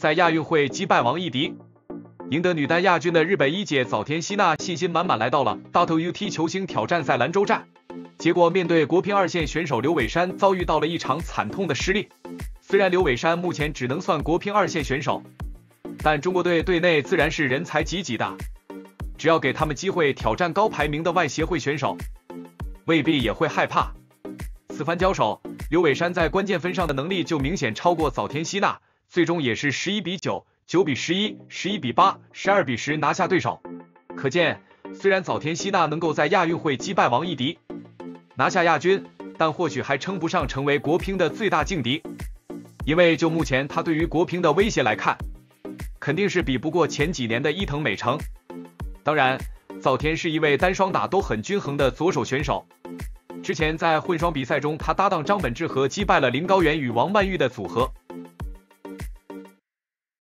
在亚运会击败王艺迪，赢得女单亚军的日本一姐早田希娜信心满满来到了 WT 球星挑战赛兰州站，结果面对国乒二线选手刘伟山，遭遇到了一场惨痛的失利。虽然刘伟山目前只能算国乒二线选手，但中国队队内自然是人才济济的，只要给他们机会挑战高排名的外协会选手，未必也会害怕。此番交手，刘伟山在关键分上的能力就明显超过早田希娜，最终也是十一比九、九比十一、十一比八、十二比十拿下对手。可见，虽然早田希娜能够在亚运会击败王艺迪，拿下亚军，但或许还称不上成为国乒的最大劲敌，因为就目前他对于国乒的威胁来看，肯定是比不过前几年的伊藤美诚。当然，早田是一位单双打都很均衡的左手选手。之前在混双比赛中，他搭档张本智和击败了林高远与王曼玉的组合。